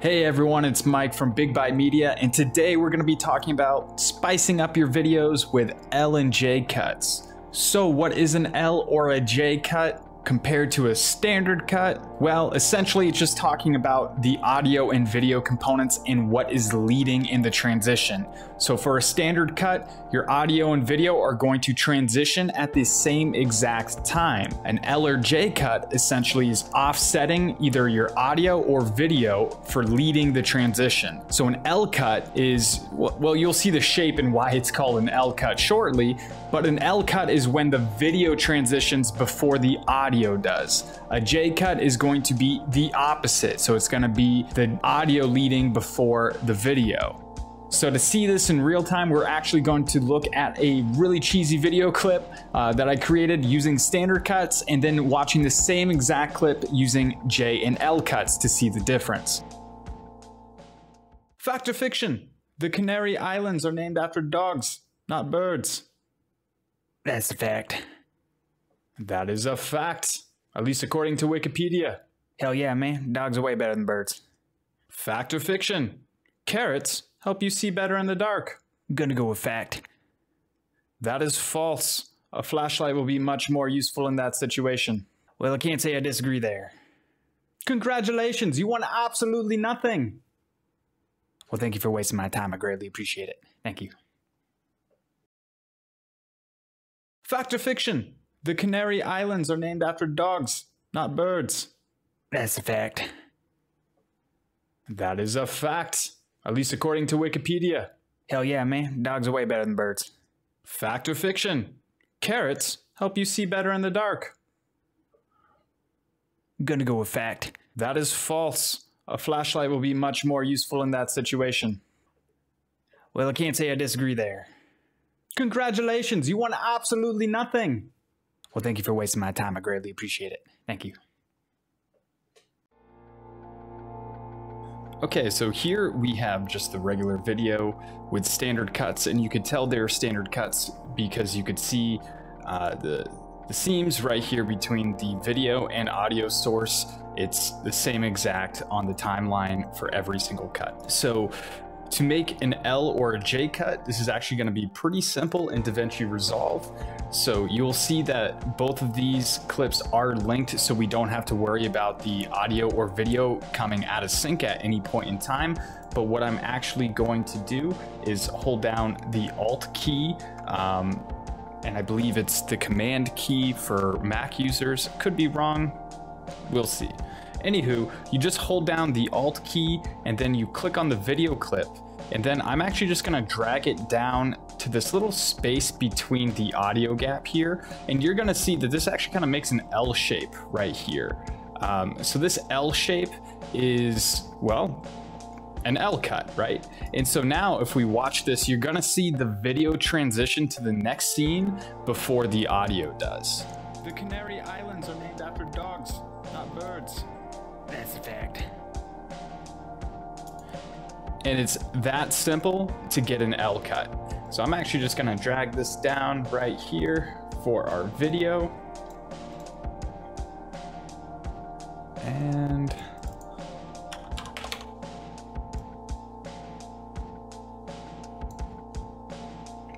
Hey everyone, it's Mike from Big Byte Media, and today we're going to be talking about spicing up your videos with L and J cuts. So, what is an L or a J cut? compared to a standard cut? Well, essentially it's just talking about the audio and video components and what is leading in the transition. So for a standard cut, your audio and video are going to transition at the same exact time. An L or J cut essentially is offsetting either your audio or video for leading the transition. So an L cut is, well, you'll see the shape and why it's called an L cut shortly, but an L cut is when the video transitions before the audio does. A J cut is going to be the opposite. So it's going to be the audio leading before the video. So to see this in real time, we're actually going to look at a really cheesy video clip uh, that I created using standard cuts and then watching the same exact clip using J and L cuts to see the difference. Fact or fiction? The Canary Islands are named after dogs, not birds. That's a fact. That is a fact, at least according to Wikipedia. Hell yeah, man. Dogs are way better than birds. Fact or fiction? Carrots help you see better in the dark. I'm gonna go with fact. That is false. A flashlight will be much more useful in that situation. Well, I can't say I disagree there. Congratulations, you won absolutely nothing. Well, thank you for wasting my time. I greatly appreciate it. Thank you. Fact or fiction? The Canary Islands are named after dogs, not birds. That's a fact. That is a fact, at least according to Wikipedia. Hell yeah, man. Dogs are way better than birds. Fact or fiction? Carrots help you see better in the dark. I'm gonna go with fact. That is false. A flashlight will be much more useful in that situation. Well, I can't say I disagree there. Congratulations, you won absolutely nothing. Well, thank you for wasting my time. I greatly appreciate it. Thank you. Okay, so here we have just the regular video with standard cuts, and you could tell they're standard cuts because you could see uh, the, the seams right here between the video and audio source. It's the same exact on the timeline for every single cut. So to make an L or a J cut, this is actually going to be pretty simple in DaVinci Resolve. So you'll see that both of these clips are linked so we don't have to worry about the audio or video coming out of sync at any point in time. But what I'm actually going to do is hold down the Alt key um, and I believe it's the Command key for Mac users. Could be wrong, we'll see. Anywho, you just hold down the Alt key and then you click on the video clip. And then I'm actually just gonna drag it down to this little space between the audio gap here. And you're gonna see that this actually kind of makes an L shape right here. Um, so this L shape is, well, an L cut, right? And so now if we watch this, you're gonna see the video transition to the next scene before the audio does. The Canary Islands are named after dogs. A fact. And it's that simple to get an L cut. So I'm actually just gonna drag this down right here for our video. And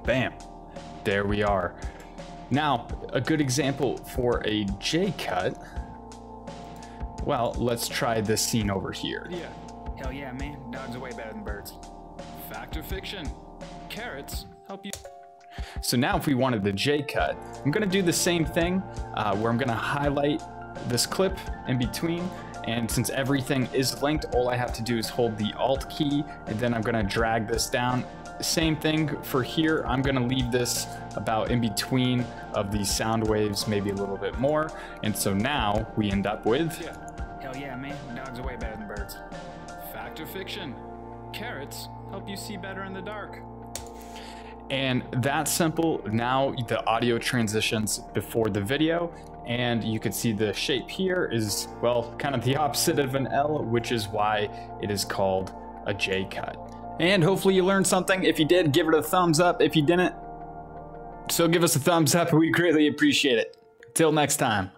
bam, there we are. Now, a good example for a J cut well, let's try this scene over here. Yeah. Hell yeah, man. Dogs are way better than birds. Fact or fiction? Carrots help you. So now if we wanted the J cut, I'm gonna do the same thing uh, where I'm gonna highlight this clip in between. And since everything is linked, all I have to do is hold the Alt key and then I'm gonna drag this down. Same thing for here. I'm gonna leave this about in between of these sound waves, maybe a little bit more. And so now we end up with yeah. Hell yeah, man. Dogs are way better than birds. Fact or fiction? Carrots help you see better in the dark. And that simple, now the audio transitions before the video, and you can see the shape here is, well, kind of the opposite of an L, which is why it is called a J cut. And hopefully you learned something. If you did, give it a thumbs up. If you didn't, so give us a thumbs up. We greatly appreciate it. Till next time.